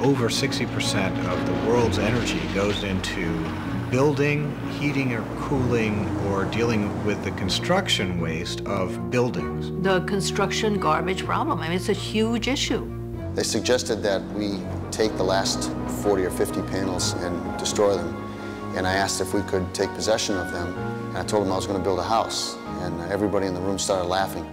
over 60% of the world's energy goes into building, heating or cooling, or dealing with the construction waste of buildings. The construction garbage problem, I mean, it's a huge issue. They suggested that we take the last 40 or 50 panels and destroy them. And I asked if we could take possession of them, and I told them I was going to build a house. And everybody in the room started laughing.